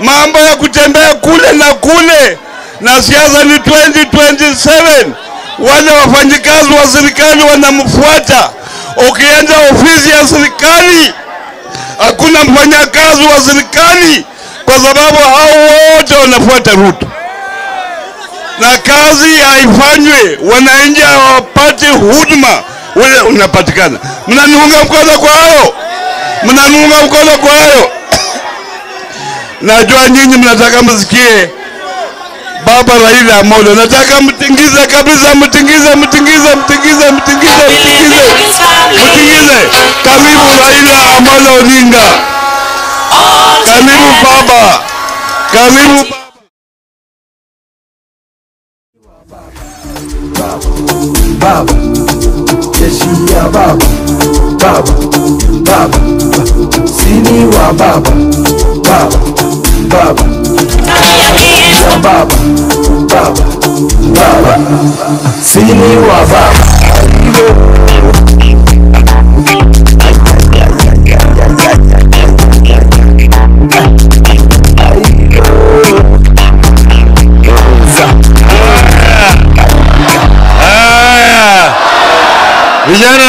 mambo ya kutembea kule na kule, na siasa ni 2027. Wale wafanyikazi wa serikali wanamfuata. Ukienda ofisi ya serikali hakuna mfanyakazi wa serikali, kwa sababu hao wote wanafuata Ruto na kazi haifanywe, wananchi hawapate huduma ule unapatikana. Mnaniunga mkono kwa hayo? Mnaniunga mkono kwa hayo? Najua nyinyi mnataka msikie. Baba Raila Amolo, nataka mtingize kabisa, mtingize, mtingize, mtingize, mtingize, mtingize, mtingize. Karibu Raila Amolo Odinga, karibu baba, karibu baba. baba. Jeshi ya baba. Baba. Baba. Sini wa baba baba ya baba baba baba sini wa baba vijana